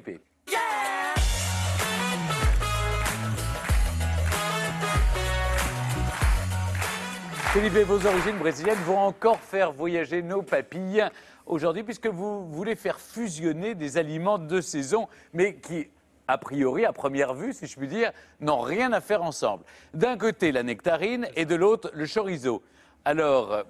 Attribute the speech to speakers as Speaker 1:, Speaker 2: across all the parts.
Speaker 1: Philippe. Philippe, vos origines brésiliennes vont encore faire voyager nos papilles aujourd'hui, puisque vous voulez faire fusionner des aliments de saison, mais qui, a priori, à première vue, si je puis dire, n'ont rien à faire ensemble. D'un côté, la nectarine et de l'autre, le chorizo. Alors,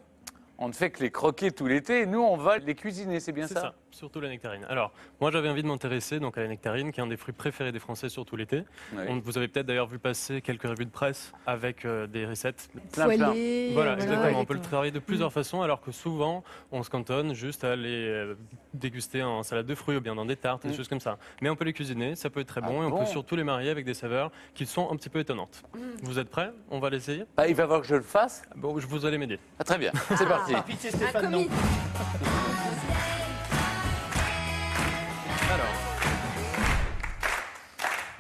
Speaker 1: on ne fait que les croquer tout l'été, et nous, on va les cuisiner, c'est bien ça,
Speaker 2: surtout la nectarine. Alors, moi j'avais envie de m'intéresser donc à la nectarine, qui est un des fruits préférés des Français surtout l'été.
Speaker 1: Oui.
Speaker 2: On- Vous avez peut-être d'ailleurs vu passer quelques revues de presse avec euh, des recettes.
Speaker 1: Plein, plein.
Speaker 3: Poêlé,
Speaker 2: Voilà, exactement. On peut le travailler de
Speaker 1: Mm.
Speaker 2: plusieurs façons, alors que souvent on se cantonne juste à les euh, déguster en salade de fruits ou bien dans des tartes,
Speaker 1: Mm.
Speaker 2: des choses comme ça. Mais on peut les cuisiner, ça peut être très
Speaker 1: Ah
Speaker 2: bon, et on
Speaker 1: bon
Speaker 2: peut surtout les marier avec des saveurs qui sont un petit peu étonnantes. Vous êtes prêts? On va l'essayer?
Speaker 1: Ah, il va falloir que je le fasse?
Speaker 2: Bon, je vous allez m'aider.
Speaker 1: ah, Très bien, c'est parti.
Speaker 4: Pitié
Speaker 3: Un
Speaker 4: Stéphane, non.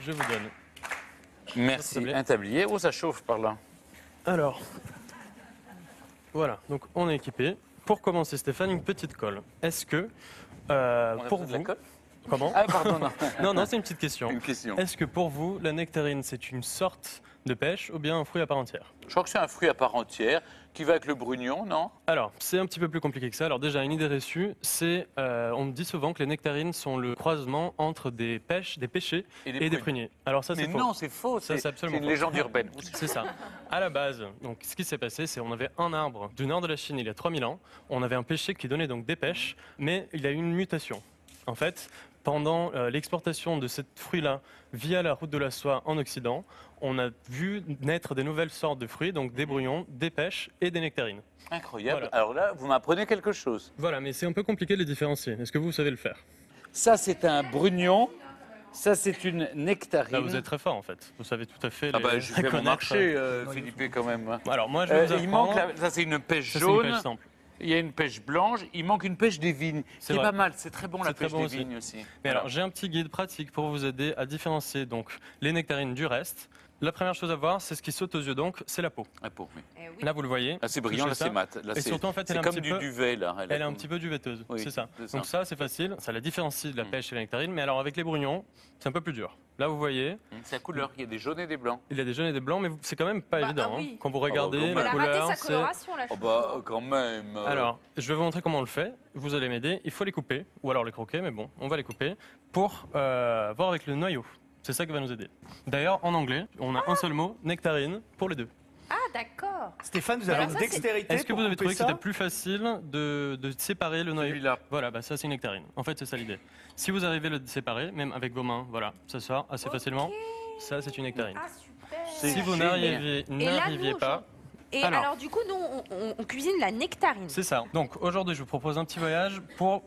Speaker 2: Je vous donne.
Speaker 1: Merci. Un tablier. Oh, ça chauffe par là.
Speaker 2: Alors, voilà, donc on est équipé. Pour commencer, Stéphane, une petite colle. Est-ce que, euh,
Speaker 1: On a
Speaker 2: pour
Speaker 1: besoin de la
Speaker 2: vous,
Speaker 1: colle
Speaker 2: comment
Speaker 1: Ah, pardon, non.
Speaker 2: Non, non, c'est une petite question.
Speaker 1: Une question.
Speaker 2: Est-ce que pour vous, la nectarine, c'est une sorte de pêche ou bien un fruit à part entière?
Speaker 1: Je crois que c'est un fruit à part entière qui va avec le brugnon, non?
Speaker 2: Alors, c'est un petit peu plus compliqué que ça. Alors déjà, une idée reçue, c'est, euh, on me dit souvent que les nectarines sont le croisement entre des pêches, des pêchers
Speaker 1: Et
Speaker 2: et des pruniers. Alors ça, c'est faux.
Speaker 1: non, c'est faux.
Speaker 2: Ça,
Speaker 1: C'est
Speaker 2: c'est absolument
Speaker 1: une
Speaker 2: faux.
Speaker 1: légende urbaine.
Speaker 2: C'est ça. À la base, donc, ce qui s'est passé, c'est on avait un arbre du nord de la Chine il y a 3000 ans. On avait un pêcher qui donnait donc des pêches, mais il a eu une mutation. En fait, pendant euh, l'exportation de ce fruit-là via la route de la soie en Occident, on a vu naître des nouvelles sortes de fruits, donc des brouillons, des pêches et des nectarines.
Speaker 1: Incroyable.
Speaker 2: Voilà.
Speaker 1: Alors là, vous m'apprenez quelque chose.
Speaker 2: Voilà, mais c'est un peu compliqué de les différencier. Est-ce que vous savez le faire?
Speaker 1: Ça, c'est un brugnon. Ça, c'est une nectarine.
Speaker 2: Là, vous êtes très fort en fait. Vous savez tout à fait.
Speaker 1: Ah bah, je fais mon marché, euh, Philippe, quand même.
Speaker 2: Alors moi, je vais
Speaker 1: Euh,
Speaker 2: vous
Speaker 1: il
Speaker 2: apprendre.
Speaker 1: manque, la- ça c'est une pêche
Speaker 2: Ça, c'est une
Speaker 1: jaune,
Speaker 2: pêche simple.
Speaker 1: Il y a une pêche blanche, il manque une pêche des vignes,
Speaker 2: C'est
Speaker 1: pas mal, c'est très bon la pêche
Speaker 2: bon
Speaker 1: des
Speaker 2: aussi.
Speaker 1: vignes aussi.
Speaker 2: Mais
Speaker 1: Voilà.
Speaker 2: alors, j'ai un petit guide pratique pour vous aider à différencier donc les nectarines du reste. La première chose à voir, c'est ce qui saute aux yeux, donc c'est la peau.
Speaker 1: Ah, pour, oui.
Speaker 3: Eh oui.
Speaker 2: Là, vous le voyez.
Speaker 1: Là c'est brillant, là c'est mat. Là,
Speaker 2: Et
Speaker 1: c'est-
Speaker 2: surtout, en fait, elle est un
Speaker 1: comme
Speaker 2: petit
Speaker 1: du
Speaker 2: peu-
Speaker 1: duvet là.
Speaker 2: Elle est un petit peu duvetteuse,
Speaker 1: Oui,
Speaker 2: c'est ça.
Speaker 1: c'est ça.
Speaker 2: Donc ça, c'est facile, ça la différencie de la
Speaker 1: Mm.
Speaker 2: pêche et la nectarine. Mais alors, avec les brugnons, c'est un peu plus dur. Là, vous voyez,
Speaker 1: C'est la couleur, il y a des jaunes et des blancs.
Speaker 2: il y a des jaunes et des blancs, mais c'est quand même pas
Speaker 3: Bah,
Speaker 2: évident.
Speaker 3: ah
Speaker 2: hein. Quand vous
Speaker 1: bah,
Speaker 2: regardez
Speaker 1: même.
Speaker 2: la
Speaker 3: a raté
Speaker 2: couleur,
Speaker 3: sa coloration, la
Speaker 1: Oh bah quand même. euh,
Speaker 2: Alors, je vais vous montrer comment on le fait. Vous allez m'aider. Il faut les couper, ou alors les croquer, mais bon, on va les couper pour euh, voir avec le noyau. C'est ça qui va nous aider. D'ailleurs, en anglais, on a un seul mot, nectarine, pour les deux.
Speaker 3: D'accord.
Speaker 4: Stéphane, vous avez
Speaker 3: Alors
Speaker 4: une
Speaker 3: ça, c'est-
Speaker 4: dextérité
Speaker 2: Est-ce que
Speaker 4: pour
Speaker 2: vous avez
Speaker 4: couper
Speaker 2: trouvé que
Speaker 4: ça
Speaker 2: c'était plus facile de, de séparer le noyau
Speaker 1: Celui-là.
Speaker 2: Voilà, bah ça c'est une nectarine. En fait, c'est ça l'idée. Si vous arrivez à le séparer, même avec vos mains, voilà, ça sort assez facilement. Ça, c'est une nectarine.
Speaker 3: Ah, super.
Speaker 1: C'est
Speaker 2: Si vous
Speaker 1: génial.
Speaker 2: n'arriviez
Speaker 3: Et là,
Speaker 2: n'arriviez
Speaker 3: nous,
Speaker 2: pas,
Speaker 3: Et
Speaker 2: Alors.
Speaker 3: alors, du coup, nous, on, on- on cuisine la nectarine.
Speaker 2: c'est ça. Donc aujourd'hui, je vous propose un petit voyage pour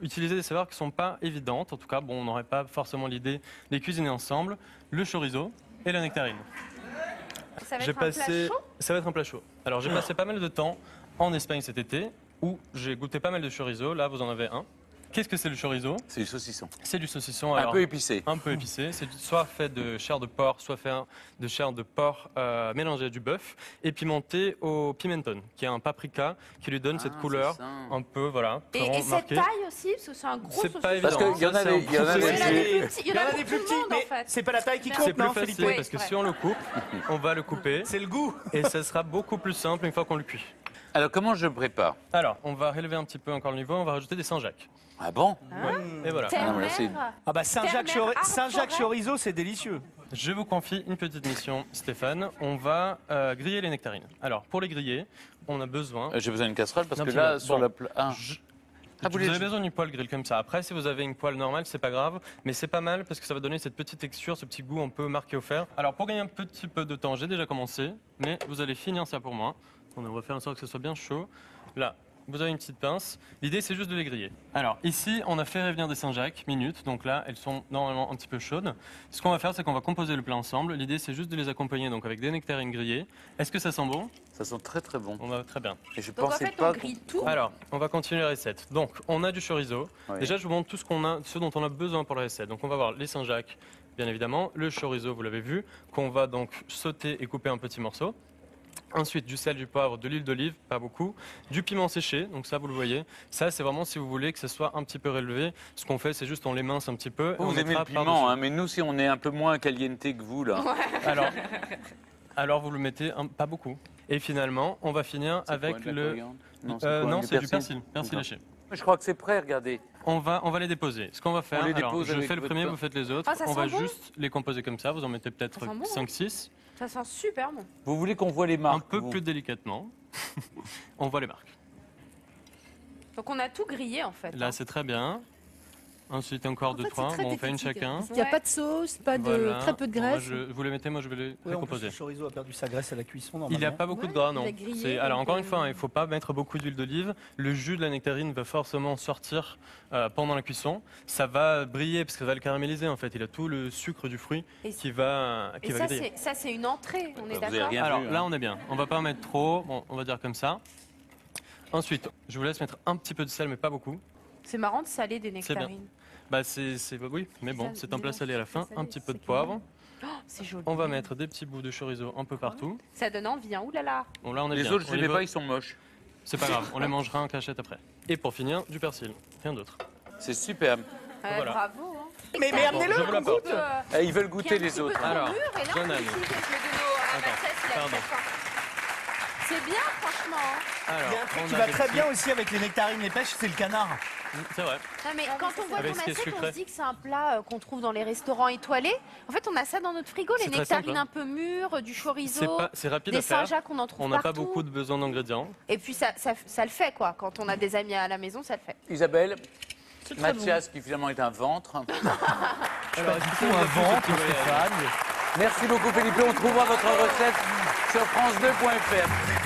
Speaker 2: utiliser des saveurs qui sont pas évidentes. En tout cas, bon, on n'aurait pas forcément l'idée de les cuisiner ensemble. Le chorizo et la nectarine.
Speaker 3: Ça va être un plat
Speaker 2: passé,
Speaker 3: chaud?
Speaker 2: Ça va être un plat chaud. Alors j'ai passé pas mal de temps en Espagne cet été où j'ai goûté pas mal de chorizo. Là, vous en avez un. Qu'est-ce que c'est le chorizo
Speaker 1: C'est du saucisson.
Speaker 2: C'est du saucisson.
Speaker 1: Un peu épicé.
Speaker 2: un peu épicé. C'est soit fait de chair de porc, soit fait de chair de porc euh, mélangé à du bœuf et pimenté au pimenton, qui est un paprika qui lui donne cette
Speaker 1: Ah,
Speaker 2: couleur
Speaker 1: c'est ça.
Speaker 2: un peu voilà
Speaker 3: Et, cette taille aussi, parce que c'est un gros
Speaker 2: C'est
Speaker 3: saucisson.
Speaker 2: pas évident.
Speaker 1: Parce qu'il y en a des-
Speaker 3: plus petits, il y en a
Speaker 4: des plus petits, mais
Speaker 3: fait.
Speaker 4: c'est pas la taille qui compte,
Speaker 2: C'est plus
Speaker 4: non,
Speaker 2: facile parce que
Speaker 3: Ouais,
Speaker 2: si on le coupe, on va le couper
Speaker 4: C'est le goût.
Speaker 2: et ça sera beaucoup plus simple une fois qu'on le cuit.
Speaker 1: Alors comment je prépare?
Speaker 2: Alors, on va relever un petit peu encore le niveau, on va rajouter des Saint-Jacques.
Speaker 1: Ah bon
Speaker 2: Et voilà.
Speaker 1: Ah, voilà, c'est-
Speaker 3: Terre-mer.
Speaker 4: Ah bah Saint-Jacques chori- Saint-Jacques chorizo, c'est délicieux.
Speaker 2: Je vous confie une petite mission, Stéphane. On va euh, griller les nectarines. Alors, pour les griller, on a besoin
Speaker 1: Euh, J'ai besoin d'une casserole parce que là, sur
Speaker 2: Bon.
Speaker 1: la pla- ah.
Speaker 2: Je-
Speaker 1: Ah, vous
Speaker 2: avez besoin d'une poêle grill comme ça. Après, si vous avez une poêle normale, c'est pas grave, mais c'est pas mal parce que ça va donner cette petite texture, ce petit goût un peu marqué au fer. Alors, pour gagner un petit peu de temps, j'ai déjà commencé, mais vous allez finir ça pour moi. On va faire en sorte que ce soit bien chaud. Là, vous avez une petite pince. L'idée, c'est juste de les griller. Alors, ici, on a fait revenir des Saint-Jacques minutes, donc là, elles sont normalement un petit peu chaudes. Ce qu'on va faire, c'est qu'on va composer le plat ensemble. L'idée, c'est juste de les accompagner donc avec des nectarines grillées. Est-ce que ça sent bon?
Speaker 1: Ça sent très très bon.
Speaker 2: On va très bien.
Speaker 1: Et je
Speaker 3: Donc en
Speaker 1: pensais
Speaker 3: fait,
Speaker 1: pas.
Speaker 3: on
Speaker 1: qu'on-
Speaker 3: grille tout.
Speaker 2: Alors, on va continuer la recette. Donc, on a du chorizo.
Speaker 1: Oui.
Speaker 2: Déjà, je vous montre tout ce, qu'on a, ce dont on a besoin pour la recette. Donc, on va voir les Saint-Jacques, bien évidemment, le chorizo, vous l'avez vu, qu'on va donc sauter et couper en petits morceaux. Ensuite, du sel, du poivre, de l'huile d'olive, pas beaucoup. Du piment séché, donc ça, vous le voyez. Ça, c'est vraiment si vous voulez que ce soit un petit peu relevé. Ce qu'on fait, c'est juste on l'émince un petit peu. et on
Speaker 1: Vous aimez le piment, hein, mais nous, si on est un peu moins caliente que vous, là.
Speaker 2: Alors, alors, vous le mettez un- pas beaucoup. Et finalement, on va finir avec
Speaker 1: quoi,
Speaker 2: le.
Speaker 1: Non, c'est
Speaker 2: Euh,
Speaker 1: du
Speaker 2: c'est du persil, persil léché.
Speaker 1: Je crois que c'est prêt, regardez.
Speaker 2: On va, on va les déposer. Ce qu'on va faire,
Speaker 1: les
Speaker 2: alors, je fais le premier, vous faites les autres.
Speaker 3: Ah,
Speaker 2: on va
Speaker 3: bon.
Speaker 2: juste les composer comme ça. Vous en mettez peut-être
Speaker 3: Ça sent bon, hein.
Speaker 2: 5-6.
Speaker 3: Ça sent super bon.
Speaker 1: Vous voulez qu'on voit les marques
Speaker 2: Un peu
Speaker 1: vous
Speaker 2: plus délicatement. on voit les marques.
Speaker 3: Donc on a tout grillé en fait.
Speaker 2: Là,
Speaker 3: hein.
Speaker 2: c'est très bien. Ensuite, encore
Speaker 4: En
Speaker 2: deux,
Speaker 4: fait,
Speaker 2: trois. Bon, on fait une chacun.
Speaker 4: Il n'y a
Speaker 3: Ouais.
Speaker 4: pas de sauce, pas de,
Speaker 2: Voilà.
Speaker 4: très peu de
Speaker 2: Bon, moi,
Speaker 4: graisse.
Speaker 2: je- vous les mettez, moi je vais les
Speaker 5: Ouais,
Speaker 2: recomposer.
Speaker 5: le chorizo a perdu sa graisse à la cuisson
Speaker 2: Il n'y a pas beaucoup de gras, non.
Speaker 4: grillé,
Speaker 2: Alors
Speaker 4: donc,
Speaker 2: encore une
Speaker 4: euh,
Speaker 2: fois, hein, il ne faut pas mettre beaucoup d'huile d'olive. Le jus de la nectarine va forcément sortir euh, pendant la cuisson. Ça va briller parce que ça va le caraméliser en fait. Il a tout le sucre du fruit
Speaker 3: Et-
Speaker 2: qui va, qui
Speaker 3: Et
Speaker 2: va
Speaker 3: ça, c'est une entrée, on est d'accord
Speaker 2: Alors
Speaker 1: vu,
Speaker 2: là,
Speaker 1: hein.
Speaker 2: on est bien. On va pas en mettre trop. Bon, on va dire comme ça. Ensuite, je vous laisse mettre un petit peu de sel, mais pas beaucoup.
Speaker 3: C'est marrant de saler des nectarines.
Speaker 2: Bah c'est, c'est- oui, mais bon, c'est un plat salé à la fin. Un petit peu de poivre.
Speaker 3: Oh, c'est joli.
Speaker 2: On va mettre des petits bouts de chorizo un peu partout.
Speaker 3: Ça donne envie, hein. Là.
Speaker 2: Bon là, on est
Speaker 1: Les
Speaker 2: bien.
Speaker 1: autres, je
Speaker 2: On
Speaker 1: les mets pas, ils sont moches.
Speaker 2: C'est pas grave, on les mangera en cachette après. Et pour finir, du persil. Rien d'autre.
Speaker 1: C'est superbe.
Speaker 3: Ouais,
Speaker 2: Voilà.
Speaker 3: Bravo. hein.
Speaker 5: Mais, mais amenez-le
Speaker 2: je vous l'apporte.
Speaker 3: Euh,
Speaker 1: Eh, ils veulent goûter les autres. hein.
Speaker 2: Alors,
Speaker 3: mûr, et là,
Speaker 2: jeune
Speaker 3: on
Speaker 2: ami.
Speaker 3: décide de le donner au- à
Speaker 2: Attends,
Speaker 3: Mathias, il a
Speaker 2: pardon.
Speaker 3: C'est bien, franchement.
Speaker 5: Il y a un truc qui va très bien aussi avec les nectarines et pêches, c'est le canard.
Speaker 2: C'est vrai.
Speaker 3: Non, mais quand on voit ton assiette, on se dit que c'est un plat euh, qu'on trouve dans les restaurants étoilés. En fait, on a ça dans notre frigo, les nectarines
Speaker 2: simple, hein.
Speaker 3: un peu mûres, du chorizo,
Speaker 2: pas, c'est rapide
Speaker 3: des
Speaker 2: à faire.
Speaker 3: Saint-Jacques, on en trouve
Speaker 2: On n'a pas
Speaker 3: partout.
Speaker 2: beaucoup de besoin d'ingrédients.
Speaker 3: Et puis ça, ça, ça le fait, quoi. Quand on a des amis à la maison, ça le fait.
Speaker 1: Isabelle,
Speaker 4: très.
Speaker 1: Mathias, qui finalement est un ventre.
Speaker 5: Alors, du coup, un ventre, Stéphane.
Speaker 1: Merci beaucoup, Philippe. On trouvera votre recette sur France2.fr.